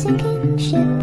sinking ship.